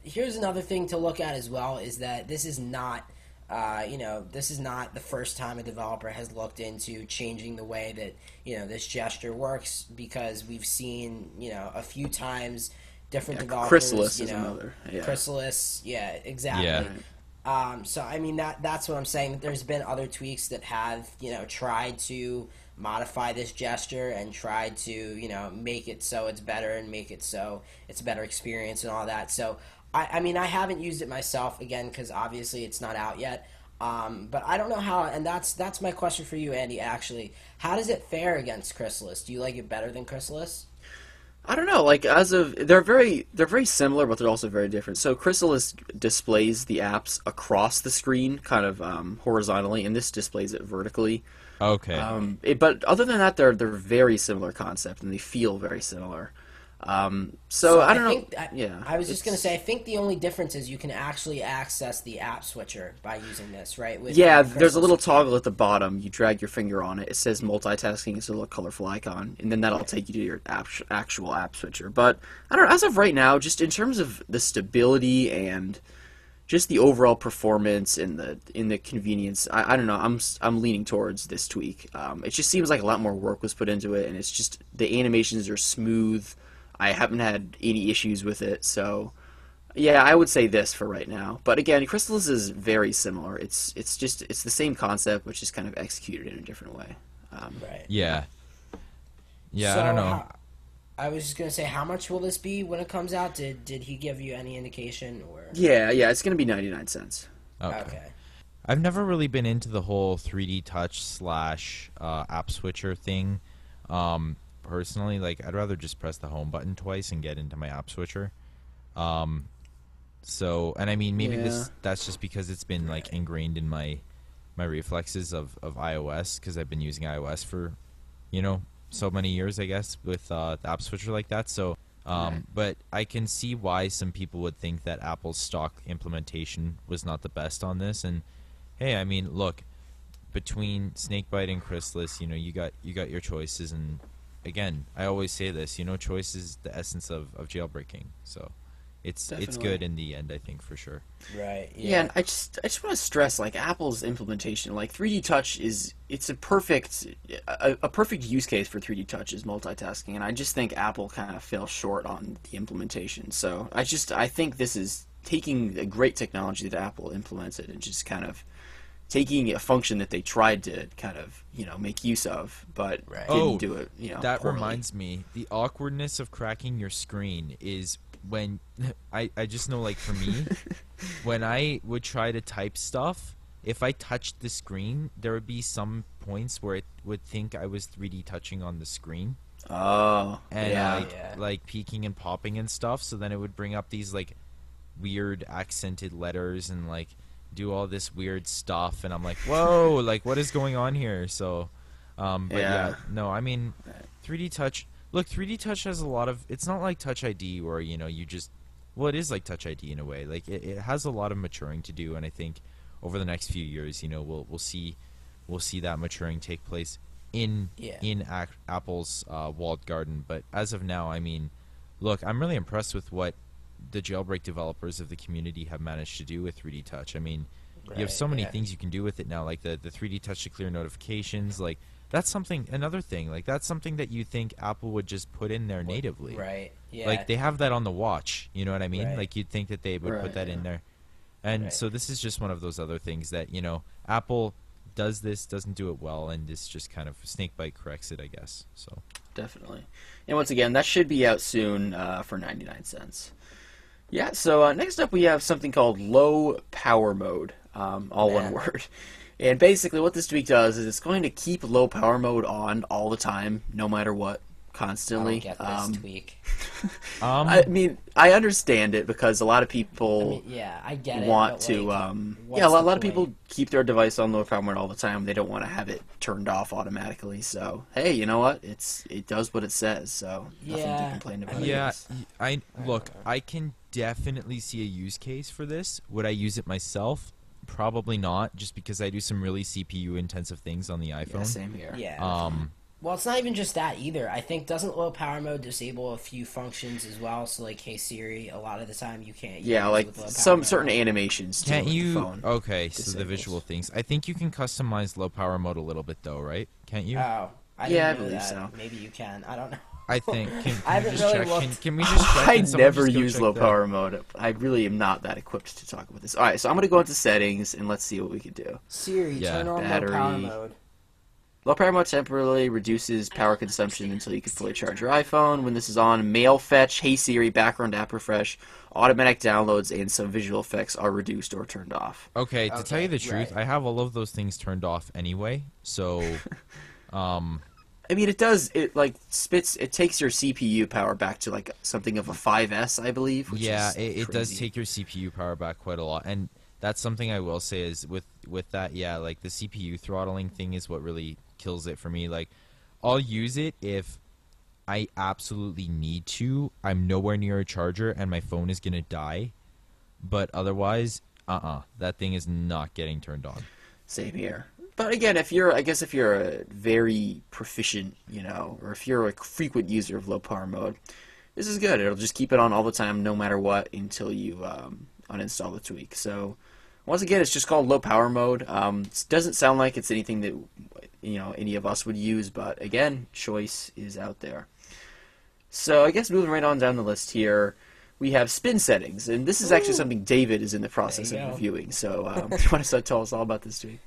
here's another thing to look at as well is that this is not. Uh, you know, this is not the first time a developer has looked into changing the way that you know this gesture works because we've seen you know a few times different Yeah, developers. Chrysalis you is know, another. Yeah. Chrysalis, yeah, exactly. Yeah. Um, so I mean that that's what I'm saying. There's been other tweaks that have you know tried to modify this gesture and tried to you know make it so it's better and make it so it's a better experience and all that. So I, I mean I haven't used it myself again because obviously it's not out yet. Um, but I don't know how, and that's that's my question for you, Andy. Actually, how does it fare against Chrysalis? Do you like it better than Chrysalis? I don't know. Like as of they're very they're very similar, but they're also very different. So Chrysalis displays the apps across the screen, kind of um, horizontally, and this displays it vertically. Okay. Um, it, but other than that, they're they're very similar concept, and they feel very similar. Um, so, I don't think, know. I, yeah, I was just gonna say, I think the only difference is you can actually access the app switcher by using this, right? With Yeah, there's a little toggle at the bottom. You drag your finger on it. It says multitasking. It's a little colorful icon, and then that'll take you to your app, actual app switcher. But I don't know. As of right now, just in terms of the stability and just the overall performance and the in the convenience, I, I don't know. I'm I'm leaning towards this tweak. Um, it just seems like a lot more work was put into it, and it's just the animations are smooth. I haven't had any issues with it, so yeah, I would say this for right now. But again, Chrysalis is very similar. It's it's just it's the same concept, which is kind of executed in a different way. Um, Right. yeah. Yeah, So, I don't know. how- I was just gonna say, how much will this be when it comes out? Did did he give you any indication or? yeah, yeah, it's gonna be ninety nine cents. okay. Okay. I've never really been into the whole 3D touch slash uh, app switcher thing. Um, personally, like I'd rather just press the home button twice and get into my app switcher. Um, so, and I mean, maybe Yeah. this that's just because it's been like ingrained in my my reflexes of of iOS because I've been using iOS for you know so many years, I guess, with uh, the app switcher like that. So. Um, Right. But I can see why some people would think that Apple's stock implementation was not the best on this, and hey, I mean, look, between Snakebite and Chrysalis, you know, you got you got your choices, and again, I always say this, you know, choice is the essence of, of jailbreaking. So, it's it's good in the end, I think for sure. Right. Yeah, and I just I just want to stress like Apple's implementation, like 3D Touch is it's a perfect a, a perfect use case for 3D Touch is multitasking, and I just think Apple kind of fell short on the implementation. So I just I think this is taking a great technology that Apple implemented and just kind of taking a function that they tried to kind of you know make use of, but Right. didn't Oh, do it. You know, that poorly. reminds me, the awkwardness of cracking your screen is when I I just know like for me, when I would try to type stuff, if I touched the screen, there would be some points where it would think I was 3D touching on the screen. Oh, and yeah. like Yeah. like peeking and popping and stuff. So then it would bring up these like weird accented letters and like do all this weird stuff, and I'm like, whoa, like what is going on here? So, um, but yeah, Yeah. no, I mean, 3D Touch. Look, 3D Touch has a lot of. It's not like Touch ID where you know you just. Well, it is like Touch ID in a way. Like it, it has a lot of maturing to do, and I think over the next few years, you know, we'll we'll see we'll see that maturing take place in Yeah. in ac- Apple's uh, walled garden. But as of now, I mean, look, I'm really impressed with what the jailbreak developers of the community have managed to do with 3D Touch. I mean, you have so many yeah. things you can do with it now, like the the 3D Touch to clear notifications. Like that's something another thing. Like that's something that you think Apple would just put in there natively. Right. Yeah. Like they have that on the watch. You know what I mean? Right. Like you'd think that they would Right, put that in there. And Right. so this is just one of those other things that you know Apple does this, doesn't do it well, and this just kind of snakebite corrects it, I guess. So Definitely. And once again, that should be out soon uh, for 99 cents. Yeah, so uh, next up we have something called low power mode, um, all one word. And basically, what this tweak does is it's going to keep low power mode on all the time, no matter what, constantly. don't get this Um, tweak. um, I mean, I understand it because a lot of people I mean, yeah, I get it. want but, to like, um yeah a lot, a lot of people keep their device on low power mode all the time they don't want to have it turned off automatically so hey you know what it's it does what it says so nothing Yeah, to complain about yeah, it. I look. I can definitely see a use case for this. Would I use it myself? Probably not, just because I do some really CPU intensive things on the yeah iPhone. same here Yeah. Um, Well, it's not even just that either. I think doesn't low power mode disable a few functions as well? So like, hey Siri, a lot of the time you can't. yeah use like with low power some mode. certain animations can't you? the phone Okay, so the visual things. I think you can customize low power mode a little bit though, right? Can't you? Oh, I Yeah, I believe that. so. Maybe you can. I don't know. I think. Can, can I haven't just really check? Can, looked. can we just check? I Can someone never just use low the- power mode. I really am not that equipped to talk about this. All right, so I'm gonna go into settings and let's see what we can do. Siri, Yeah. turn on low power mode. Low power mode temporarily reduces power consumption until you can fully charge your iPhone. When this is on, mail fetch, Hey Siri, background app refresh, automatic downloads, and some visual effects are reduced or turned off. Okay, to tell you the truth, right. I have all of those things turned off anyway. So, um, I mean, it does. It like spits. It takes your CPU power back to like something of a 5S, I believe. Which yeah, is it, it does take your CPU power back quite a lot, and that's something I will say is with with that, yeah, like the CPU throttling thing is what really kills it for me. Like, I'll use it if I absolutely need to. I'm nowhere near a charger, and my phone is gonna die. But otherwise, uh, uh that thing is not getting turned on. Same here. But again, if you're, I guess if you're a very proficient, you know, or if you're a frequent user of low power mode, this is good. It'll just keep it on all the time, no matter what, until you um, uninstall the tweak. So once again, it's just called low power mode. Um, it doesn't sound like it's anything that you know any of us would use, but again, choice is out there. So I guess moving right on down the list here, we have spin settings, and this is actually Ooh. something David is in the process of go. reviewing. So um, you want to tell us all about this tweak?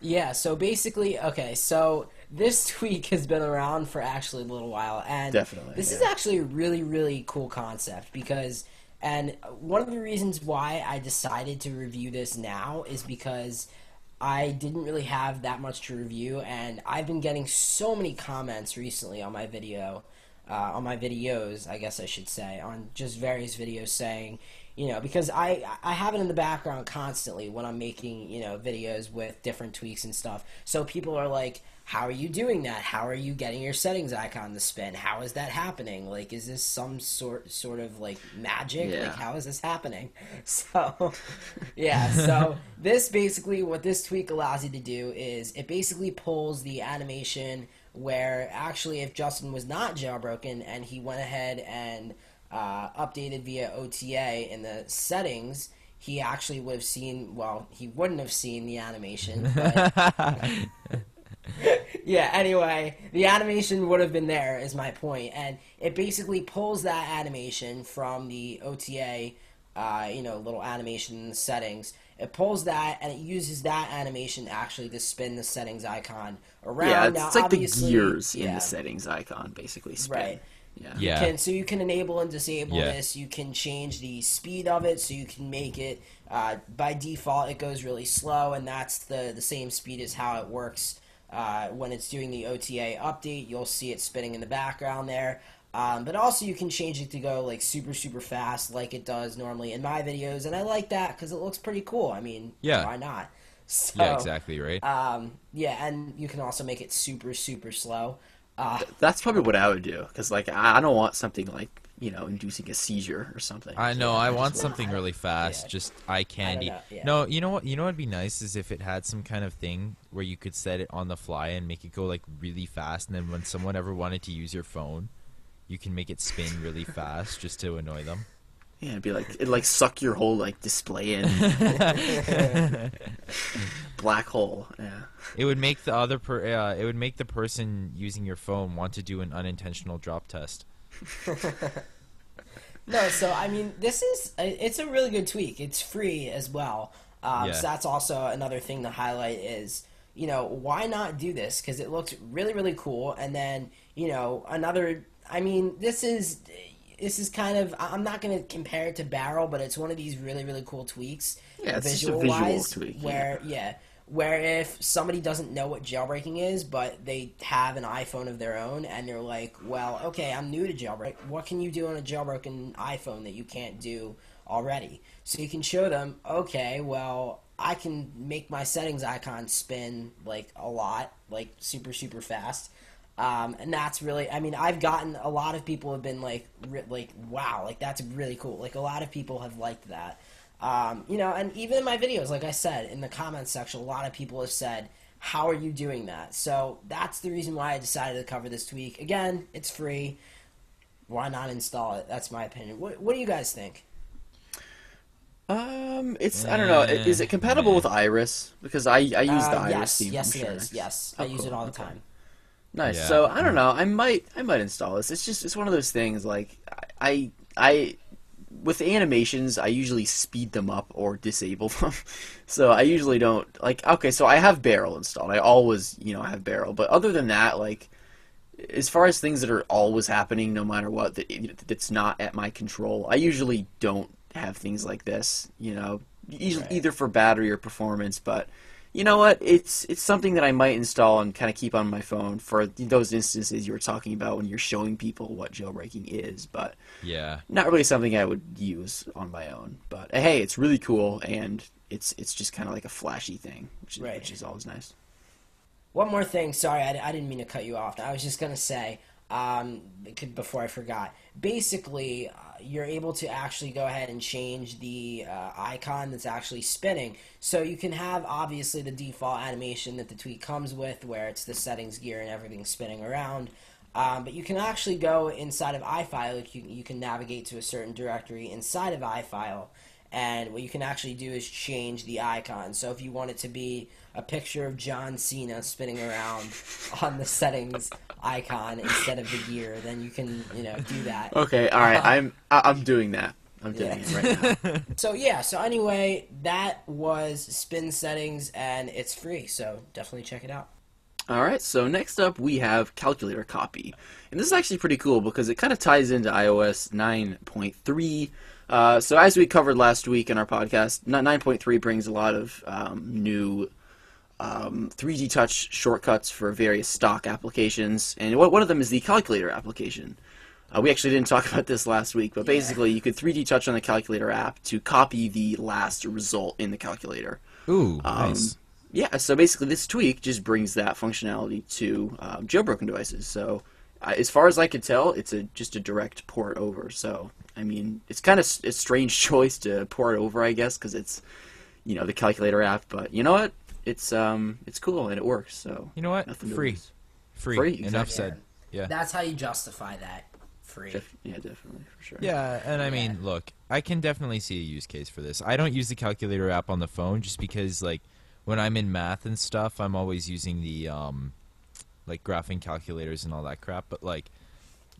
Yeah, so basically, okay, so this tweak has been around for actually a little while, and Definitely, this is actually a really, really cool concept because, and one of the reasons why I decided to review this now is because I didn't really have that much to review, and I've been getting so many comments recently on my video, uh, on my videos, I guess I should say, on just various videos saying, you know, because I I have it in the background constantly when I'm making you know videos with different tweaks and stuff. So people are like, "How are you doing that? How are you getting your settings icon to spin? How is that happening? Like, is this some sort sort of like magic? Yeah. Like, how is this happening?" So, yeah. So this basically what this tweak allows you to do is it basically pulls the animation where actually if Justin was not jailbroken and he went ahead and uh, updated via OTA in the settings, he actually would have seen. Well, he wouldn't have seen the animation. But yeah. Anyway, the animation would have been there. Is my point, and it basically pulls that animation from the OTA. Uh, you know, little animation in the settings. It pulls that and it uses that animation actually to spin the settings icon around. Yeah, it's, now, it's like the obviously- gears in the settings icon, basically. Spin. Right. Yeah. Yeah. can so you can enable and disable Yeah. this you can change the speed of it so you can make it uh, by default it goes really slow and that's the the same speed as how it works uh, when it's doing the ota update you'll see it spinning in the background there. Um, but also you can change it to go like super super fast like it does normally in my videos. And i like that because it looks pretty cool. I mean Yeah. why not? So, yeah, exactly right. um, yeah and you can also make it super super slow. Uh, That's probably what I would do, because like I I don't want something like you know inducing a seizure or something. I know. Yeah, I just want something really fast. yeah. Just eye candy. yeah. No, you know what? You know what'd be nice is if it had some kind of thing where you could set it on the fly and make it go like really fast, and then when someone ever wanted to use your phone, you can make it spin really fast just to annoy them. Yeah, it'd be like it'd like suck your whole like display in. Black hole. Yeah. It would make the other per. Uh, it would make the person using your phone want to do an unintentional drop test. No, so I mean, this is it's a really good tweak. It's free as well. Um, Yeah. So that's also another thing to highlight is you know why not do this because it looks really really cool. And then you know another. I mean, this is this is kind of I'm not going to compare it to Barrel, but it's one of these really really cool tweaks. Yeah, it's just a visual visual wise, tweak, yeah. where yeah. Where if somebody doesn't know what jailbreaking is, but they have an iPhone of their own, and they're like, "Well, okay, I'm new to jailbreak. What can you do on a jailbroken iPhone that you can't do already?" So you can show them, "Okay, well, I can make my settings icon spin like a lot, like super super fast." Um, and that's really, I mean, I've gotten a lot of people have been like, like, wow, like that's really cool. Like a lot of people have liked that. Um, you know, and even in my videos, like I said, in the comments section, a lot of people have said, How are you doing that? So that's the reason why I decided to cover this tweak. Again, it's free. Why not install it? That's my opinion. What, what do you guys think? Um, it's I don't know. Is it compatible with Iris? Because I I use the Uh, Iris yes, theme yes, from it Shrek. is. Yes, Oh, I use cool. it all the Okay. time. Nice. Yeah. So I don't know. I might I might install this. It's just it's one of those things like I I with animations I usually speed them up or disable them. so I usually don't like okay, so I have barrel installed. I always, you know, have barrel. But other than that, like as far as things that are always happening no matter what that that's not at my control, I usually don't have things like this, you know, Right. either for battery or performance, but you know what? It's it's something that I might install and kind of keep on my phone for those instances you were talking about when you're showing people what jailbreaking is, but Yeah. not really something I would use on my own. But uh, hey, it's really cool and it's it's just kind of like a flashy thing, which is, Right. which is always nice. One more thing. Sorry, I, I didn't mean to cut you off. I was just gonna say, um, before I forgot. Basically, uh, you're able to actually go ahead and change the uh, icon that's actually spinning. So you can have obviously the default animation that the tweet comes with, where it's the settings gear and everything spinning around. Um, but you can actually go inside of iFile. You, you can navigate to a certain directory inside of iFile, and what you can actually do is change the icon. So if you want it to be a picture of John Cena spinning around on the settings icon instead of the gear, then you can you know do that. Okay, all right, um, I'm I- I'm doing that. I'm doing Yeah. it right now. So yeah. So anyway, that was spin settings, and it's free. So definitely check it out. All right, so next up we have calculator copy. And this is actually pretty cool because it kind of ties into iOS 9.3. Uh, so as we covered last week in our podcast, 9.3 brings a lot of um, new um, 3D Touch shortcuts for various stock applications, and one one of them is the calculator application. Uh, we actually didn't talk about this last week, but basically you could 3D Touch on the calculator app to copy the last result in the calculator. Ooh, Um, nice. Yeah, so basically this tweak just brings that functionality to um, jailbroken devices. So as far as I could tell, it's a just a direct port over. So I mean, it's kind of a strange choice to port over, I guess, because it's you know the calculator app. But you know what? It's um it's cool and it works. So You know what? nothing to Free. lose. Free. Free, Enough said. Yeah. That's how you justify that. Free. Def- yeah, definitely for sure. Yeah, and I Yeah. mean, look, I can definitely see a use case for this. I don't use the calculator app on the phone just because, like, when I'm in math and stuff, I'm always using the, um, like, graphing calculators and all that crap. But, like,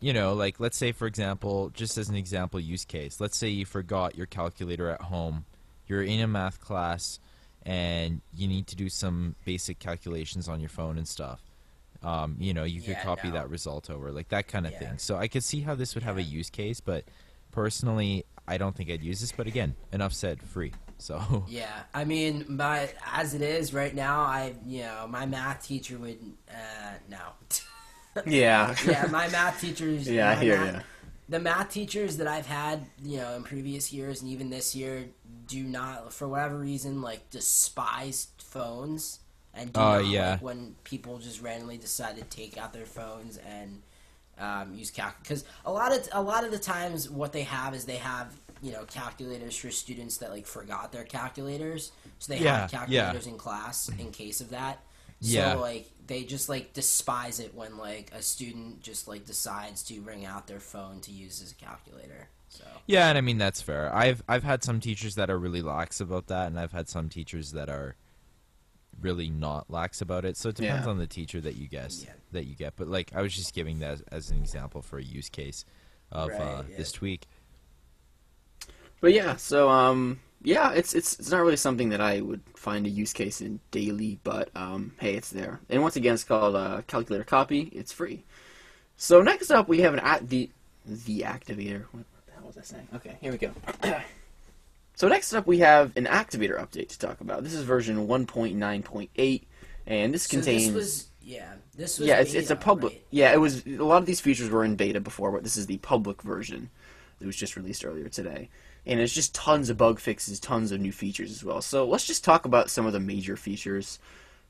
you know, like, let's say, for example, just as an example use case, let's say you forgot your calculator at home. You're in a math class and you need to do some basic calculations on your phone and stuff. Um, you know, you could Yeah, copy no. that result over, like that kind of Yeah. thing. So I could see how this would have a use case, but personally, I don't think I'd use this. But again, enough said, free. So Yeah, I mean, my as it is right now, I you know my math teacher would uh, no. Yeah. yeah, my math teachers. Yeah, I hear math- ya. The math teachers that I've had, you know, in previous years and even this year, do not, for whatever reason, like despise phones and do Oh, not yeah. like when people just randomly decide to take out their phones and um, use calc. Because a lot of a lot of the times, what they have is they have you know calculators for students that like forgot their calculators, so they Yeah, have yeah. calculators in class in case of that. Yeah. So like they just like despise it when like a student just like decides to bring out their phone to use as a calculator. So yeah, and I mean that's fair. I've I've had some teachers that are really lax about that, and I've had some teachers that are really not lax about it. So it depends Yeah. on the teacher that you guess Yeah. that you get. But like I was just giving that as an example for a use case of Right, uh, yeah. this tweak. But yeah, so um, yeah, it's it's it's not really something that I would find a use case in daily, but um, hey, it's there. And once again, it's called uh, Calculator Copy. It's free. So next up, we have an at the the activator. What the hell was I saying? Okay, here we go. so next up, we have an activator update to talk about. This is version 1.9.8, and this So contains. this was yeah, this was yeah, it's it's a public. right? Yeah, it was. A lot of these features were in beta before, but this is the public version that was just released earlier today. And it's just tons of bug fixes, tons of new features as well. So let's just talk about some of the major features.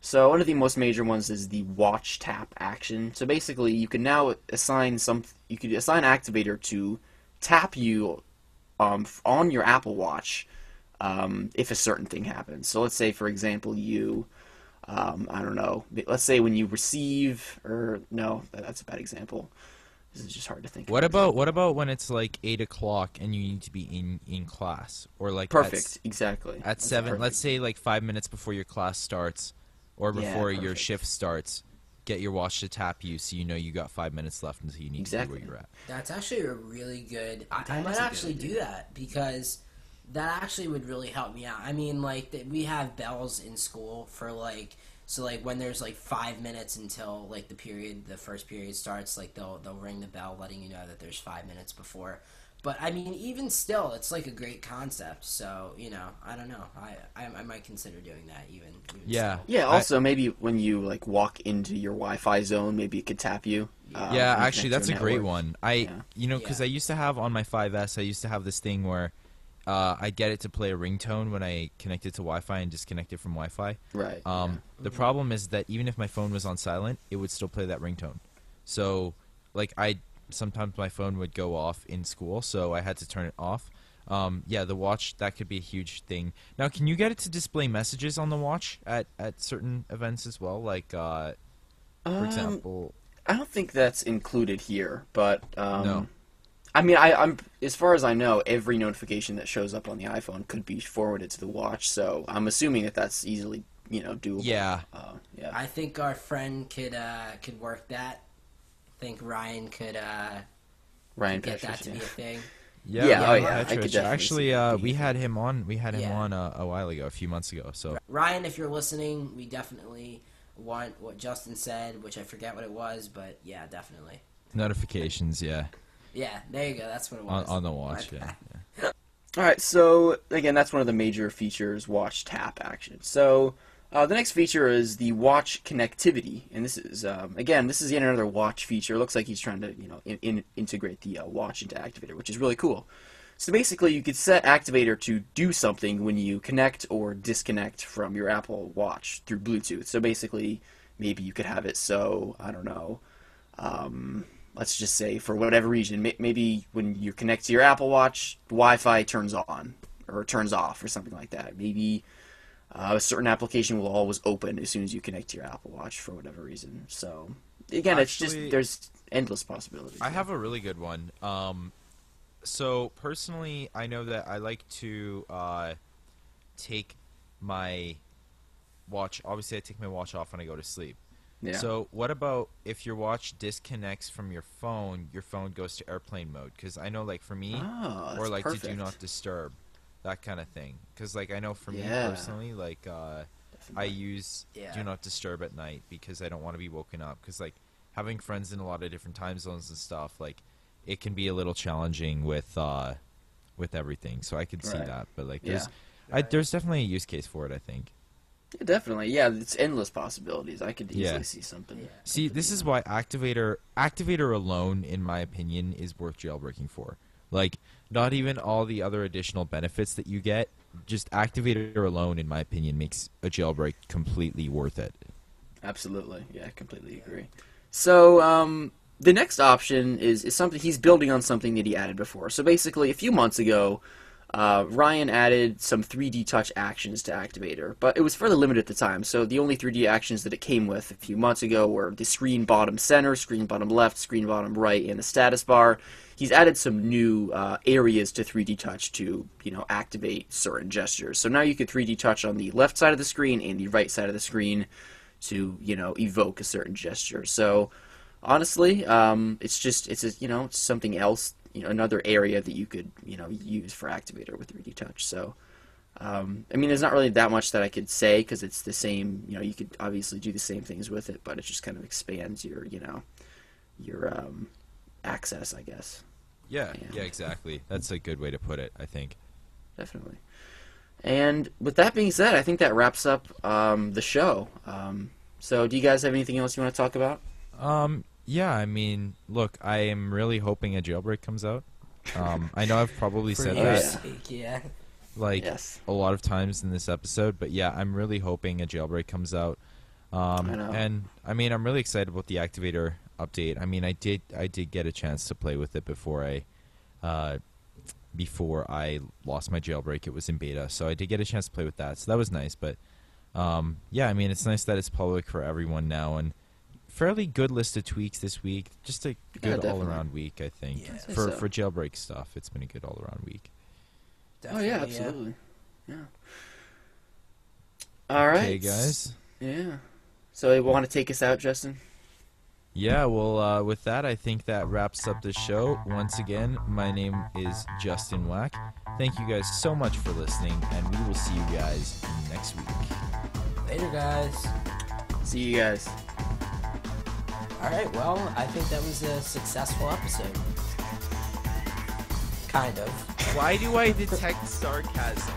So one of the most major ones is the watch tap action. So basically, you can now assign some. You could assign activator to tap you um, on your Apple Watch um, if a certain thing happens. So let's say, for example, you um, I don't know. Let's say when you receive, or no, that's a bad example. This is just hard to think. What of. about what about when it's like eight o'clock and you need to be in in class or like Perfect, s- exactly. at That's seven? perfect. Let's say like five minutes before your class starts or Yeah, before your shift starts. get your watch to tap you, so you know you got five minutes left until you need Exactly. to be where you're at. That's actually a really good. I, I might is a good actually do that because that actually would really help me out. I mean, like th- we have bells in school for like so like when there's like five minutes until like the period, the first period starts. Like they'll they'll ring the bell, letting you know that there's five minutes before. But I mean, even still, it's like a great concept. So you know, I don't know. I I, I might consider doing that. Even, even Yeah. still. Yeah. I- Also, maybe when you like walk into your Wi-Fi zone, maybe it could tap you. yeah, uh, and actually, that's a to great one. I, Yeah. you know, because Yeah. I used to have on my 5S, I used to have this thing where uh, I get it to play a ringtone when I connect it to Wi-Fi and disconnect it from Wi-Fi. Right. Um, The problem is that even if my phone was on silent, it would still play that ringtone. So, like, I sometimes my phone would go off in school, so I had to turn it off. Um, yeah, the watch that could be a huge thing. Now, can you get it to display messages on the watch at, at certain events as well? Like, uh, for Um, example, I don't think that's included here, but um, No. I mean, I, I'm as far as I know, every notification that shows up on the iPhone could be forwarded to the watch. So I'm assuming that that's easily, you know, doable. yeah, Uh, yeah. I think our friend could uh could work that. I think Ryan could uh Ryan get Petrich, that to yeah. be a thing. Yeah, Yeah, Ryan oh, yeah, I could Actually, uh, we had him on. We had him Yeah. on uh, a while ago, a few months ago. So Ryan, if you're listening, we definitely want what Justin said, which I forget what it was, but yeah, definitely. notifications, yeah, Yeah, there you go. That's what it was. on the watch, My yeah. All right, so again, that's one of the major features, watch tap action. So uh, the next feature is the watch connectivity, and this is um, again, this is yet another watch feature. It looks like he's trying to you know in, in, integrate the uh, watch into Activator, which is really cool. So basically, you could set Activator to do something when you connect or disconnect from your Apple Watch through Bluetooth. So basically, maybe you could have it so I don't know. Um, let's just say for whatever reason, maybe when you connect to your Apple Watch, Wi-Fi turns on or turns off or something like that. Maybe uh, a certain application will always open as soon as you connect to your Apple Watch for whatever reason. So again, it's just there's endless possibilities. I have a really good one. Um, so personally, I know that I like to uh, take my watch. Obviously, I take my watch off when I go to sleep. Yeah. So, what about if your watch disconnects from your phone? Your phone goes to airplane mode because I know, like for me, Oh, or like to do perfect. not disturb, that kind of thing. Because like I know for me personally, like uh, I use Yeah. do not disturb at night because I don't want to be woken up. Because like having friends in a lot of different time zones and stuff, like it can be a little challenging with uh, with everything. So I could see Right. that, but like Yeah. there's I, there's definitely a use case for it. I think. Yeah, definitely. Yeah, it's endless possibilities. I could easily Yeah. see something. Yeah. See, this is why activator activator alone, in my opinion, is worth jailbreaking for. Like, not even all the other additional benefits that you get. Just activator alone, in my opinion, makes a jailbreak completely worth it. Absolutely. Yeah, I completely agree. So, um, the next option is, is something he's building on something that he added before. So basically, a few months ago, uh, Ryan added some 3D touch actions to Activator, but it was fairly limited at the time. So the only 3D actions that it came with a few months ago were the screen bottom center, screen bottom left, screen bottom right, and the status bar. He's added some new uh, areas to 3D touch to, you know, activate certain gestures. So now you could 3D touch on the left side of the screen and the right side of the screen to, you know, evoke a certain gesture. So honestly, um, it's just it's a, you know something else, you know, another area that you could you know use for Activator with 3D Touch. So, um, I mean, there's not really that much that I could say because it's the same. You know, you could obviously do the same things with it, but it just kind of expands your you know your um, access, I guess. Yeah, Yeah. yeah, exactly. That's a good way to put it. I think. Definitely. And with that being said, I think that wraps up um, the show. Um, so, do you guys have anything else you want to talk about? Yeah, I mean, look, I am really hoping a jailbreak comes out. Um, I know I've probably said that sake, yeah. like Yes. a lot of times in this episode, but yeah, I'm really hoping a jailbreak comes out. Um, I and I mean, I'm really excited about the activator update. I mean, I did I did get a chance to play with it before I uh, before I lost my jailbreak. It was in beta, so I did get a chance to play with that. So that was nice. But um, yeah, I mean, it's nice that it's public for everyone now, and fairly good list of tweaks this week. Just a good all around week, I think. Yeah. I'd for so. for jailbreak stuff, it's been a good all around week. oh yeah, Definitely, absolutely. Yeah. All right, Okay, guys. Yeah. So, you want to take us out, Justin? yeah, well, uh, with that, I think that wraps up the show. Once again, my name is Justin Wack. Thank you guys so much for listening, and we will see you guys next week. Later, guys. See you guys. All right. Well, I think that was a successful episode. Kind of. Why do I detect sarcasm?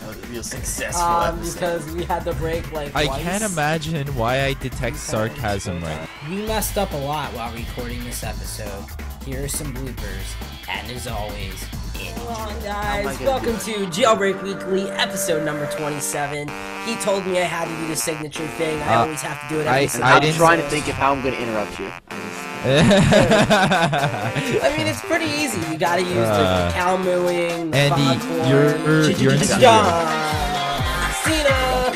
That was a real successful Um, episode. because we had to break like. I twice. can't imagine why I detect sarcasm right. We messed up a lot while recording this episode. Here are some bloopers, and as always, Come on, How am I guys. gonna Welcome to Jailbreak Weekly, episode number 27. He told me I had to do the signature thing. I Uh, always have to do it I, I, I'm trying to think of how I'm going to interrupt you. I mean, it's pretty easy. You gotta use Uh, the cow mooing, the Andy, foghorn, you're- ch- you're ch- in John Cena.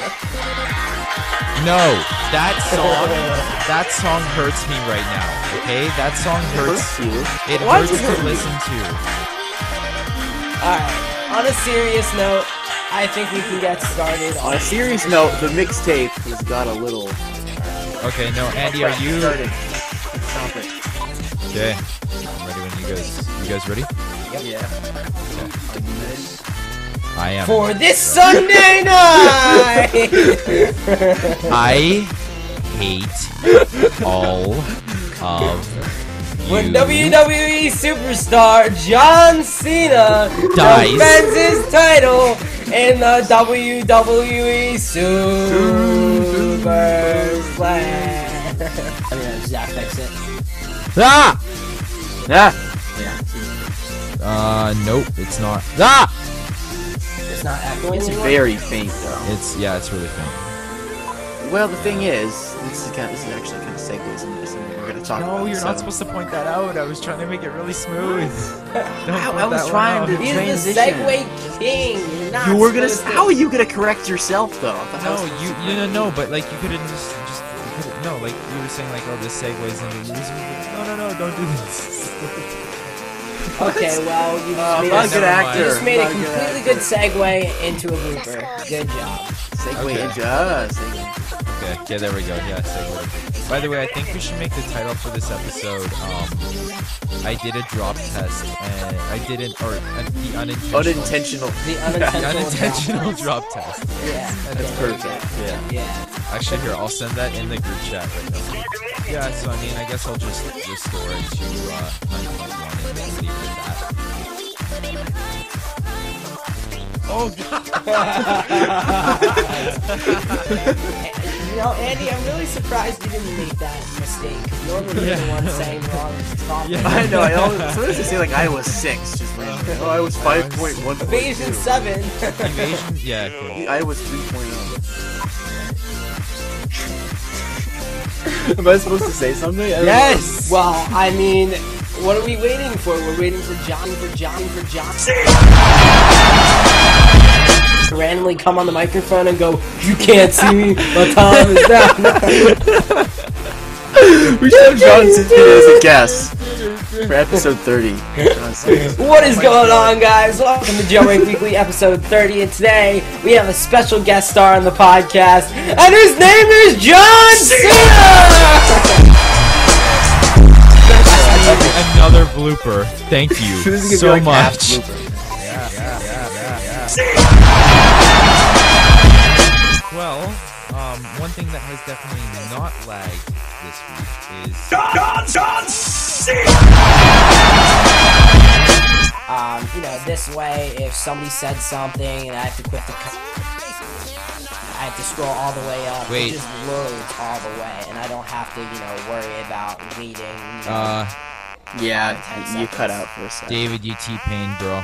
no, that song, that song hurts me right now. Okay, that song hurts. Hurts you. It hurts does it to hurt you? listen to. Alright, on a serious note, I think we can get started. On a serious note, the mixtape has got a little. Okay, no, Andy, are you Starting. Stop it. okay? I'm ready when you guys. You guys ready? Yeah. I am. For this Sunday night! I hate all of you. When WWE superstar John Cena Dies. defends his title in the WWE Super Slam. I mean, Zach fix it. Ah! Yeah. Yeah. Uh, nope, it's not. Ah! It's not echoing It's anymore. very faint though. It's yeah, it's really faint. Well, the thing is, this is kind of, this is actually kind of segues into something we're gonna talk about. No, you're not supposed to point that out. I was trying to make it really smooth. Don't I, I was trying out. to He's transition. the Segue King. You're You were gonna. supposed to- How are you gonna correct yourself though? I thought that No, was- you you know no, but like you couldn't just just you could've- no, like you were saying like oh this segues into you. No, no, no, don't do this. Okay, well, you just Uh, made, a, a good actor. you just made a I'm not good completely good segue into a blooper. Good job. Segue Okay. into uh, segue. Okay, yeah, there we go. Yeah, segue. By the way, I think we should make the title for this episode. Um, I did a drop test, and I didn't, or uh, the unintentional, Unintentional. The the unintentional. unintentional drop. drop test. Yeah. That's perfect. Yeah. Yeah. Actually, here I'll send that in the group chat right now. Yeah, so I mean, I guess I'll just restore it to uh, 9.1 and just leave it at that. Oh You know, Andy, I'm really surprised you didn't make that mistake. 'cause Normally you're the one saying wrong stuff. Yeah. I know. I always, sometimes they say like I was six, just like oh I was five point one. Evasion 7. evasi0n? Yeah, cool. I was three point oh. Am I supposed to say something? I don't know. Yes! Well, I mean, what are we waiting for? We're waiting for Johnny, for Johnny, for Johnny. Randomly come on the microphone and go, You can't see me, my time is down. We should have John Cena as a guest for episode 30. What is going on, guys? Welcome to Jailbreak Weekly, episode 30. And today we have a special guest star on the podcast, and his name is John Cena! Another blooper. Thank you This is so gonna be like half much. Blooper. Well, um, one thing that has definitely not lagged this week is Um, you know, this way, if somebody said something and I have to quit the. Co- I have to scroll all the way up. Wait. It just loads all the way, and I don't have to, you know, worry about waiting. You know. uh, Yeah, you cut out for a second. David, you T-Pain, bro.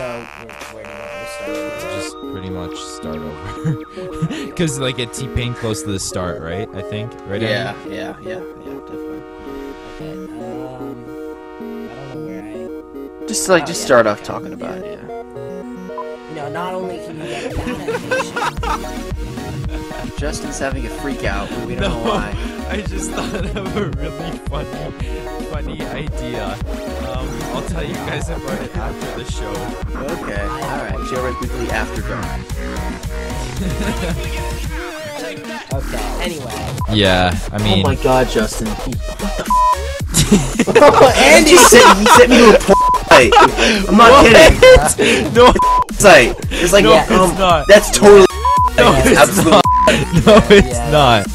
Alright, so where, where do you want to start? Just pretty much start over. Because, like, it's T-Pain close to the start, right? I think, right? Yeah, Andy? yeah, yeah, yeah, definitely. Okay, um. I don't know where I. Just like, Oh, just yeah, start off talking about it. Yeah. You know, not only can you get that animation. Justin's having a freak out, but we don't No, know why. I just thought of a really funny, funny idea. Um, I'll tell you guys about it after the show. Okay, alright. Jailbreak Weekly After Dark. Okay. Anyway. Yeah, I mean, Oh my god, Justin. What Oh, Andy sent, he sent me to a site. I'm not kidding. no, Site. It's like, no, Yeah. it's um, not. that's totally No, Yeah, it's absolutely. not. No, it's Yeah. not.